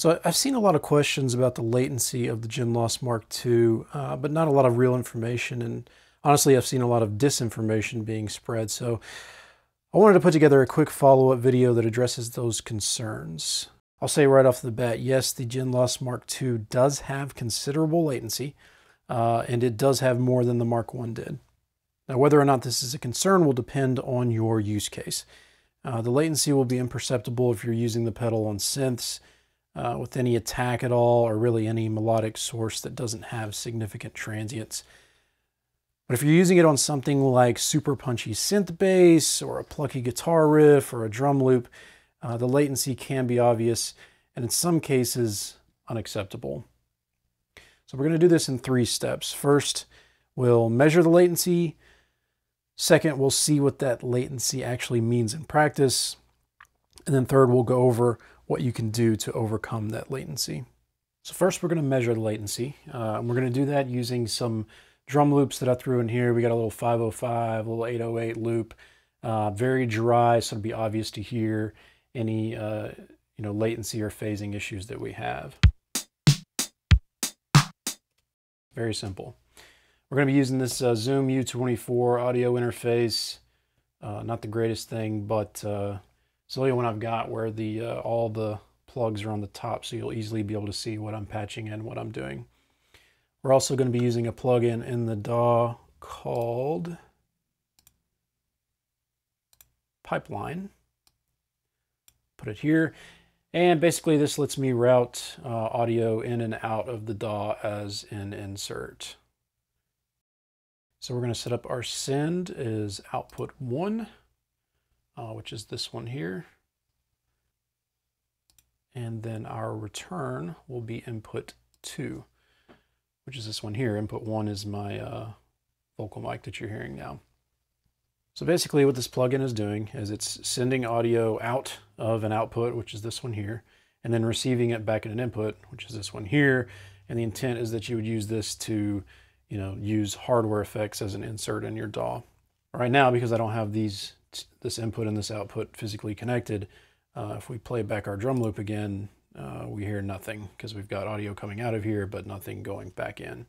So I've seen a lot of questions about the latency of the Genloss Mark II, uh, but not a lot of real information. And honestly, I've seen a lot of disinformation being spread. So I wanted to put together a quick follow-up video that addresses those concerns. I'll say right off the bat, yes, the Genloss Mark II does have considerable latency, uh, and it does have more than the Mark I did. Now, whether or not this is a concern will depend on your use case. Uh, the latency will be imperceptible if you're using the pedal on synths, uh, with any attack at all or really any melodic source that doesn't have significant transients. But if you're using it on something like super punchy synth bass or a plucky guitar riff or a drum loop, uh, the latency can be obvious and in some cases unacceptable. So we're going to do this in three steps. First, we'll measure the latency. Second, we'll see what that latency actually means in practice. And then third, we'll go over what you can do to overcome that latency. So first we're going to measure the latency. Uh, and we're going to do that using some drum loops that I threw in here. We got a little 505, a little 808 loop, uh, very dry, so it'll be obvious to hear any uh, you know latency or phasing issues that we have. Very simple. We're going to be using this uh, Zoom U24 audio interface. Uh, not the greatest thing, but uh, it's the only one I've got where the uh, all the plugs are on the top so you'll easily be able to see what I'm patching and what I'm doing. We're also going to be using a plugin in the DAW called Pipeline. Put it here. And basically this lets me route uh, audio in and out of the DAW as an insert. So we're going to set up our send as output 1 uh, which is this one here. And then our return will be input 2, which is this one here. Input 1 is my uh, vocal mic that you're hearing now. So basically what this plugin is doing is it's sending audio out of an output, which is this one here, and then receiving it back in an input, which is this one here. And the intent is that you would use this to, you know, use hardware effects as an insert in your DAW. Right now, because I don't have these this input and this output physically connected, uh, if we play back our drum loop again, uh, we hear nothing because we've got audio coming out of here, but nothing going back in.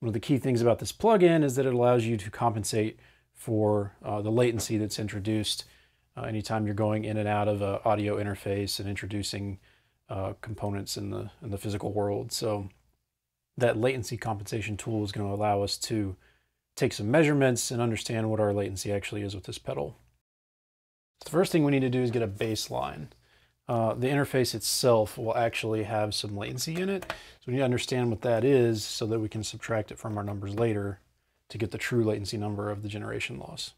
One of the key things about this plugin is that it allows you to compensate for uh, the latency that's introduced uh, anytime you're going in and out of an audio interface and introducing uh, components in the, in the physical world. So that latency compensation tool is going to allow us to take some measurements and understand what our latency actually is with this pedal. The first thing we need to do is get a baseline. Uh, the interface itself will actually have some latency in it. So we need to understand what that is so that we can subtract it from our numbers later to get the true latency number of the generation loss.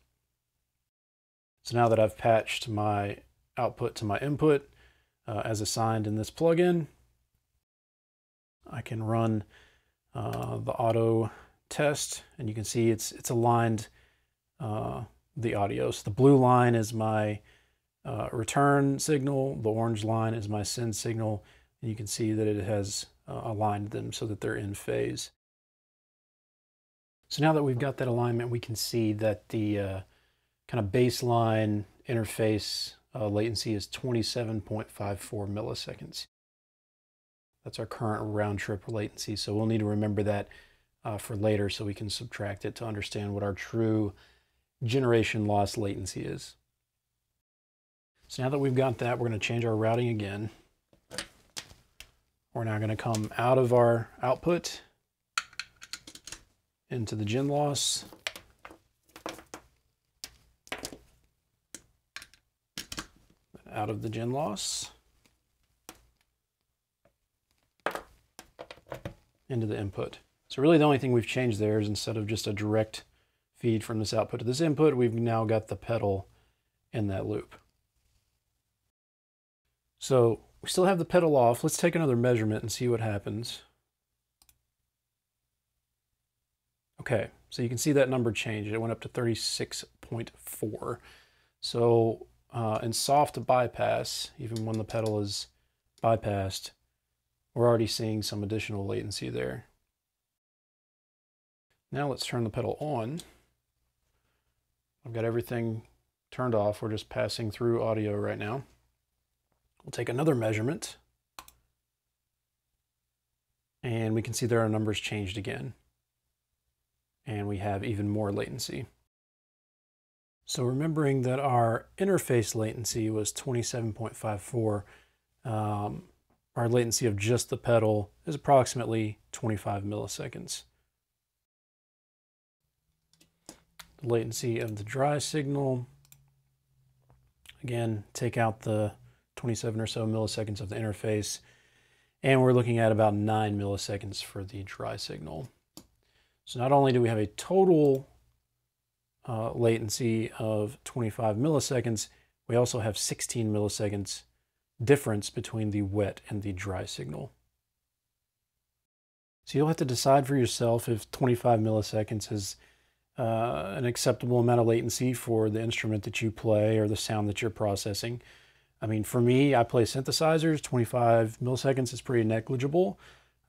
So now that I've patched my output to my input uh, as assigned in this plugin, I can run uh, the auto test and you can see it's it's aligned uh, the audio. So the blue line is my uh, return signal, the orange line is my send signal, and you can see that it has uh, aligned them so that they're in phase. So now that we've got that alignment, we can see that the uh, kind of baseline interface uh, latency is 27.54 milliseconds. That's our current round trip latency, so we'll need to remember that uh, for later so we can subtract it to understand what our true generation loss latency is. So now that we've got that, we're going to change our routing again. We're now going to come out of our output into the gen loss. Out of the gen loss. Into the input. So really the only thing we've changed there is instead of just a direct feed from this output to this input, we've now got the pedal in that loop. So we still have the pedal off. Let's take another measurement and see what happens. Okay, so you can see that number changed. It went up to 36.4. So uh, in soft bypass, even when the pedal is bypassed, we're already seeing some additional latency there. Now let's turn the pedal on. I've got everything turned off. We're just passing through audio right now. We'll take another measurement And we can see there our numbers changed again. And we have even more latency. So remembering that our interface latency was 27.54, um, our latency of just the pedal is approximately 25 milliseconds. The latency of the dry signal, again, take out the 27 or so milliseconds of the interface, and we're looking at about 9 milliseconds for the dry signal. So not only do we have a total uh, latency of 25 milliseconds, we also have 16 milliseconds difference between the wet and the dry signal. So you'll have to decide for yourself if 25 milliseconds is uh, an acceptable amount of latency for the instrument that you play or the sound that you're processing. I mean, for me, I play synthesizers. 25 milliseconds is pretty negligible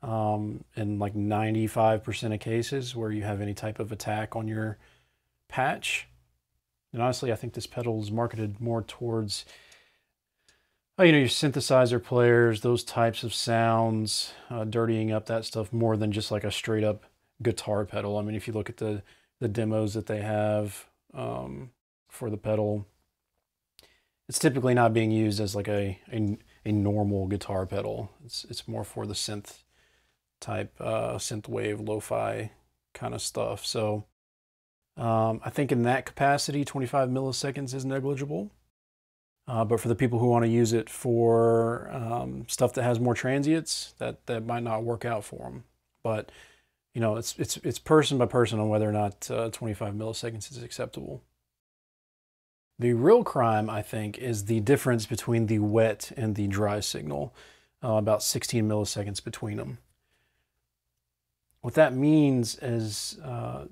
um, in like 95% of cases where you have any type of attack on your patch. And honestly, I think this pedal is marketed more towards oh, you know, your synthesizer players, those types of sounds, uh, dirtying up that stuff more than just like a straight up guitar pedal. I mean, if you look at the, the demos that they have um, for the pedal, it's typically not being used as like a, a, a normal guitar pedal. It's, it's more for the synth type, uh, synth wave, lo-fi kind of stuff. So um, I think in that capacity, 25 milliseconds is negligible. Uh, but for the people who want to use it for um, stuff that has more transients, that, that might not work out for them. But you know, it's it's it's person by person on whether or not uh, 25 milliseconds is acceptable. The real crime, I think, is the difference between the wet and the dry signal, uh, about 16 milliseconds between them. What that means is uh,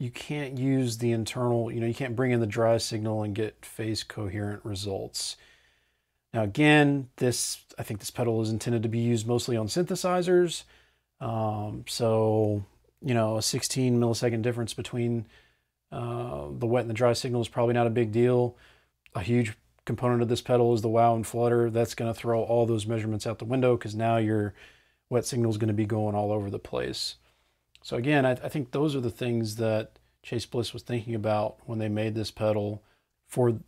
you can't use the internal, you know, you can't bring in the dry signal and get phase coherent results. Now again, this, I think this pedal is intended to be used mostly on synthesizers. Um, so, you know, a 16 millisecond difference between uh, the wet and the dry signal is probably not a big deal. A huge component of this pedal is the wow and flutter. That's going to throw all those measurements out the window because now your wet signal is going to be going all over the place. So again, I, I, think those are the things that Chase Bliss was thinking about when they made this pedal for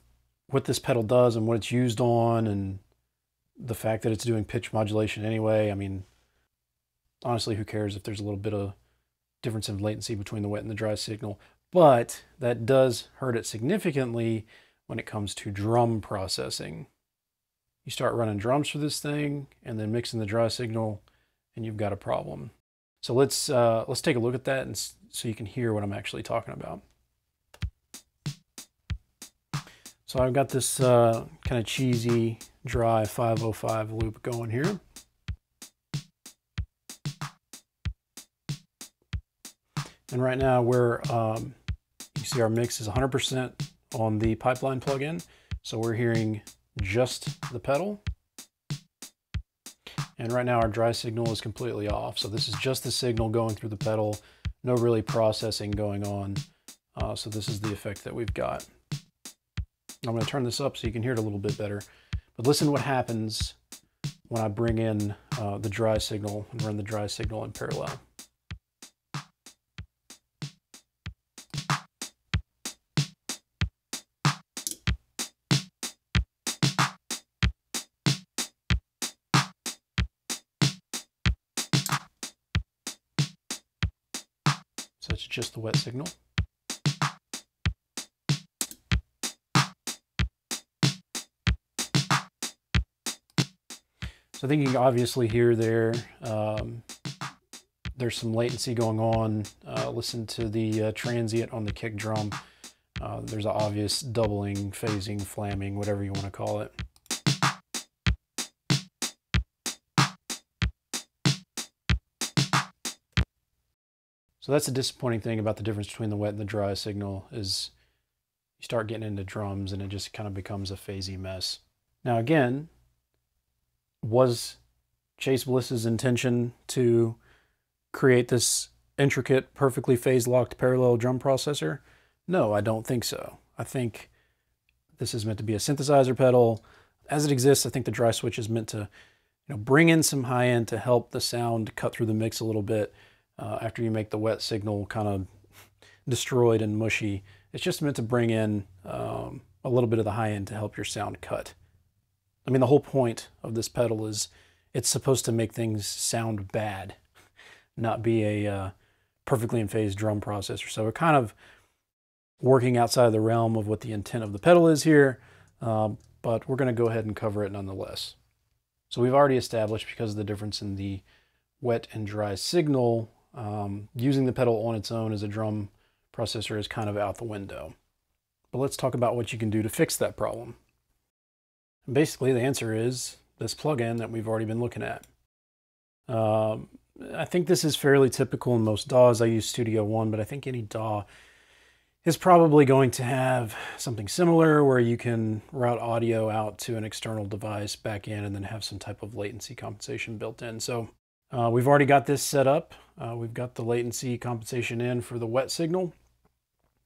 what this pedal does and what it's used on and the fact that it's doing pitch modulation anyway. I mean, honestly, who cares if there's a little bit of difference in latency between the wet and the dry signal, but that does hurt it significantly when it comes to drum processing. You start running drums for this thing and then mixing the dry signal and you've got a problem. So let's uh, let's take a look at that and so you can hear what I'm actually talking about. So I've got this uh, kind of cheesy, dry 505 loop going here. And right now we're, um, you see our mix is 100% on the pipeline plugin. So we're hearing just the pedal. And right now our dry signal is completely off. So this is just the signal going through the pedal, no really processing going on. Uh, so this is the effect that we've got. I'm gonna turn this up so you can hear it a little bit better. But listen what happens when I bring in uh, the dry signal and run the dry signal in parallel. It's just the wet signal. So I think you can obviously hear there, um, there's some latency going on. Uh, listen to the uh, transient on the kick drum. Uh, there's an obvious doubling, phasing, flamming, whatever you want to call it. So that's the disappointing thing about the difference between the wet and the dry signal is you start getting into drums and it just kind of becomes a phasey mess. Now again, was Chase Bliss's intention to create this intricate, perfectly phase locked parallel drum processor? No, I don't think so. I think this is meant to be a synthesizer pedal. As it exists, I think the dry switch is meant to you know, bring in some high end to help the sound cut through the mix a little bit uh, after you make the wet signal kind of destroyed and mushy. It's just meant to bring in um, a little bit of the high end to help your sound cut. I mean, the whole point of this pedal is it's supposed to make things sound bad, not be a uh, perfectly in phase drum processor. So we're kind of working outside of the realm of what the intent of the pedal is here, uh, but we're going to go ahead and cover it nonetheless. So we've already established because of the difference in the wet and dry signal, um, using the pedal on its own as a drum processor is kind of out the window. But let's talk about what you can do to fix that problem. basically, the answer is this plugin that we've already been looking at. Um, I think this is fairly typical in most DAWs. I use Studio One, but I think any DAW is probably going to have something similar where you can route audio out to an external device back in and then have some type of latency compensation built in. So uh, we've already got this set up. Uh, we've got the latency compensation in for the wet signal.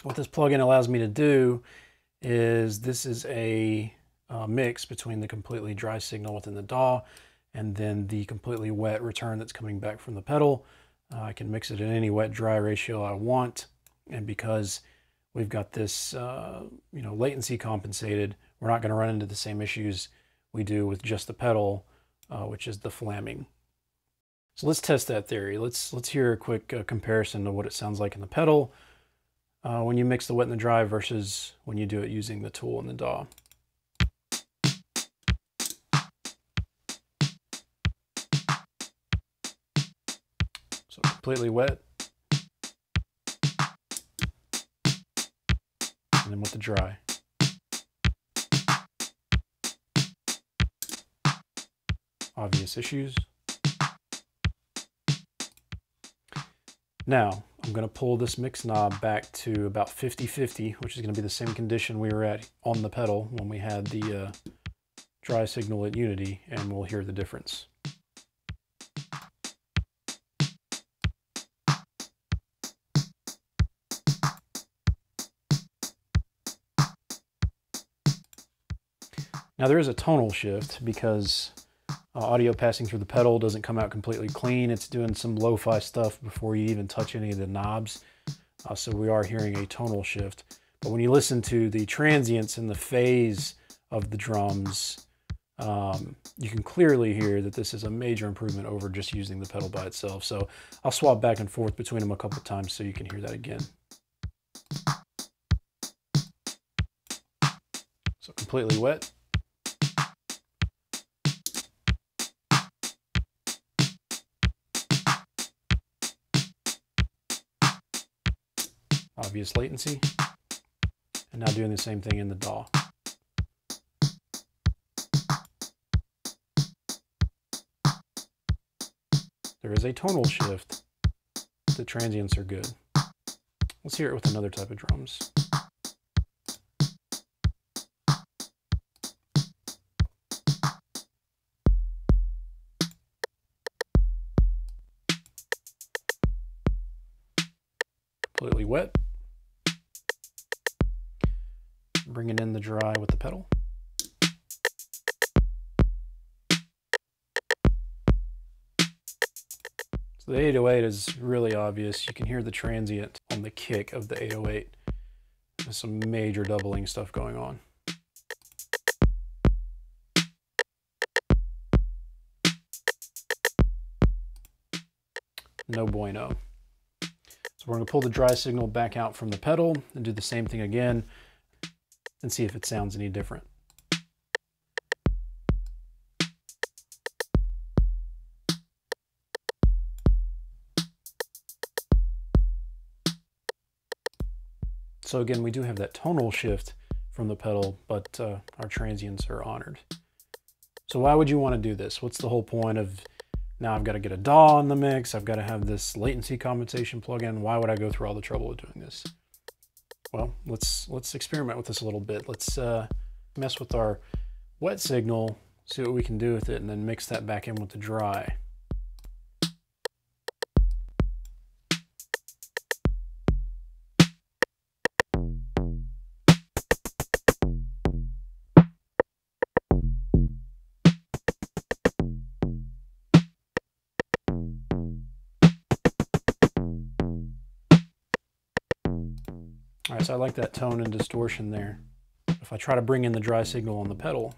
What this plugin allows me to do is this is a uh, mix between the completely dry signal within the DAW and then the completely wet return that's coming back from the pedal. Uh, I can mix it in any wet dry ratio I want. And because we've got this, uh, you know, latency compensated. We're not going to run into the same issues we do with just the pedal, uh, which is the flamming. So let's test that theory. Let's let's hear a quick uh, comparison of what it sounds like in the pedal uh, when you mix the wet and the dry versus when you do it using the tool and the DAW. So completely wet. and then with the dry. Obvious issues. Now, I'm going to pull this mix knob back to about 50-50, which is going to be the same condition we were at on the pedal when we had the uh, dry signal at Unity, and we'll hear the difference. Now there is a tonal shift because uh, audio passing through the pedal doesn't come out completely clean. It's doing some lo-fi stuff before you even touch any of the knobs. Uh, so we are hearing a tonal shift. But when you listen to the transients and the phase of the drums, um, you can clearly hear that this is a major improvement over just using the pedal by itself. So I'll swap back and forth between them a couple times so you can hear that again. So completely wet. Obvious latency. And now doing the same thing in the DAW. There is a tonal shift. The transients are good. Let's hear it with another type of drums. Bringing in the dry with the pedal. So the 808 is really obvious. You can hear the transient on the kick of the 808. There's some major doubling stuff going on. No bueno. So we're going to pull the dry signal back out from the pedal and do the same thing again and see if it sounds any different. So again, we do have that tonal shift from the pedal, but uh, our transients are honored. So why would you want to do this? What's the whole point of now I've got to get a DAW in the mix, I've got to have this latency compensation plugin. Why would I go through all the trouble of doing this? Well, let's let's experiment with this a little bit. Let's uh, mess with our wet signal, see what we can do with it, and then mix that back in with the dry. Right, so I like that tone and distortion there. If I try to bring in the dry signal on the pedal,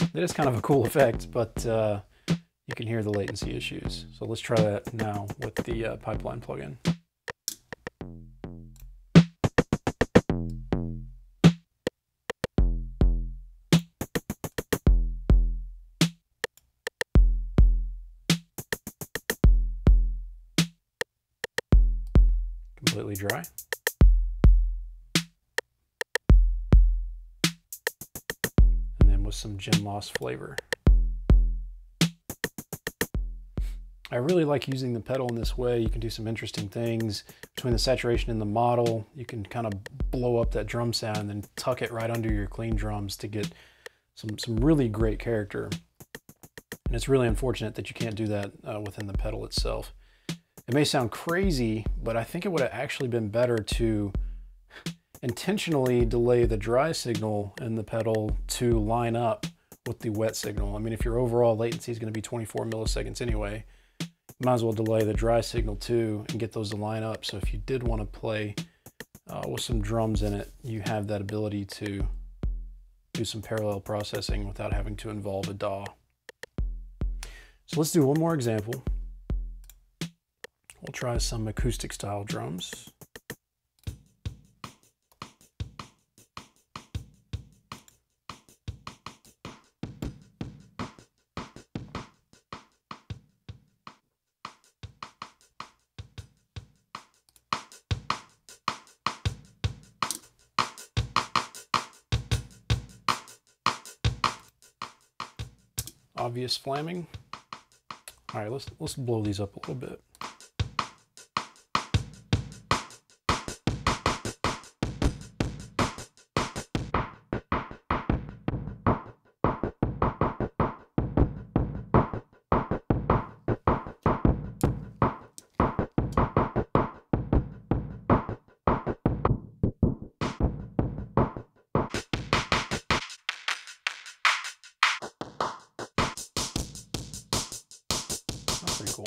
it is kind of a cool effect, but uh, you can hear the latency issues. So let's try that now with the uh, pipeline plugin. Completely dry. And then with some gen loss flavor. I really like using the pedal in this way. You can do some interesting things between the saturation and the model. You can kind of blow up that drum sound and then tuck it right under your clean drums to get some, some really great character. And it's really unfortunate that you can't do that uh, within the pedal itself. It may sound crazy, but I think it would have actually been better to intentionally delay the dry signal in the pedal to line up with the wet signal. I mean, if your overall latency is going to be 24 milliseconds anyway, might as well delay the dry signal too and get those to line up. So if you did want to play uh, with some drums in it, you have that ability to do some parallel processing without having to involve a DAW. So let's do one more example. We'll try some acoustic style drums. obvious flaming. All right, let's let's blow these up a little bit. Cool.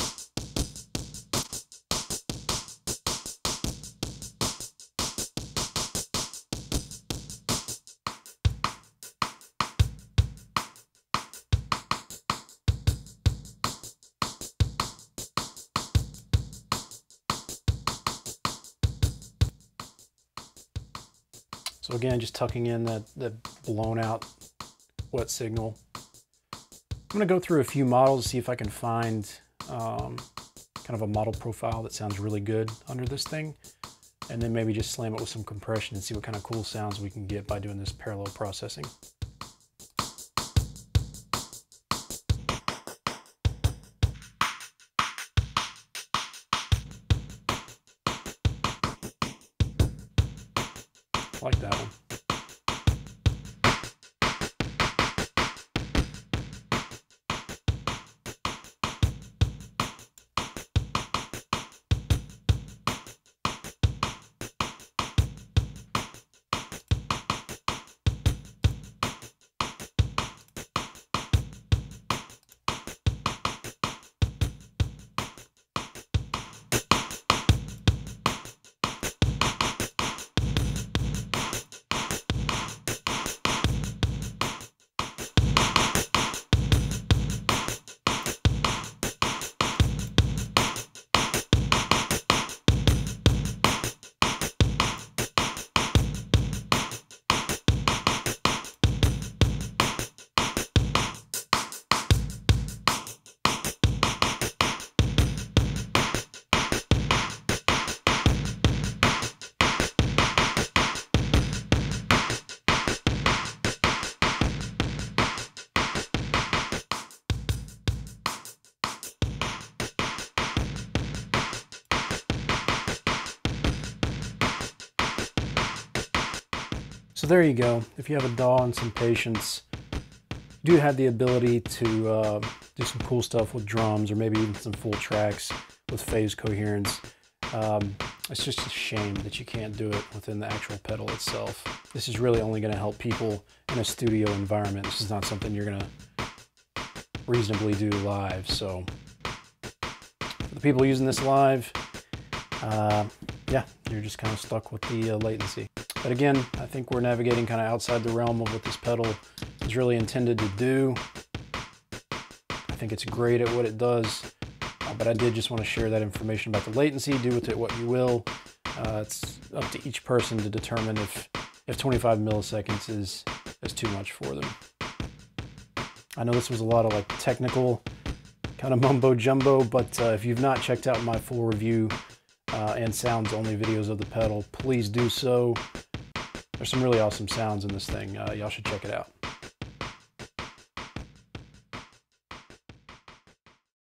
So again, just tucking in that, that blown out wet signal. I'm gonna go through a few models, to see if I can find um, kind of a model profile that sounds really good under this thing. And then maybe just slam it with some compression and see what kind of cool sounds we can get by doing this parallel processing. So there you go. If you have a DAW and some patience, you do have the ability to uh, do some cool stuff with drums or maybe even some full tracks with phase coherence. Um, it's just a shame that you can't do it within the actual pedal itself. This is really only going to help people in a studio environment. This is not something you're going to reasonably do live. So for the people using this live, uh, yeah, you're just kind of stuck with the uh, latency. But again, I think we're navigating kind of outside the realm of what this pedal is really intended to do. I think it's great at what it does, uh, but I did just want to share that information about the latency. Do with it what you will. Uh, it's up to each person to determine if, if 25 milliseconds is, is too much for them. I know this was a lot of like technical kind of mumbo jumbo, but uh, if you've not checked out my full review uh, and sounds only videos of the pedal, please do so. There's some really awesome sounds in this thing. Uh, y'all should check it out.